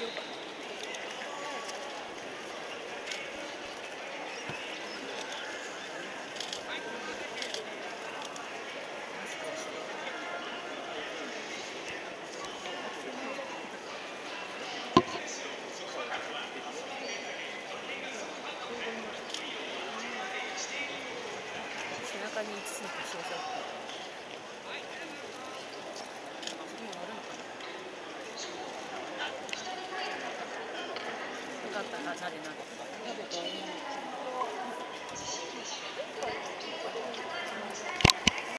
中に5つの星を添えて。ったかなでなで食べたらいい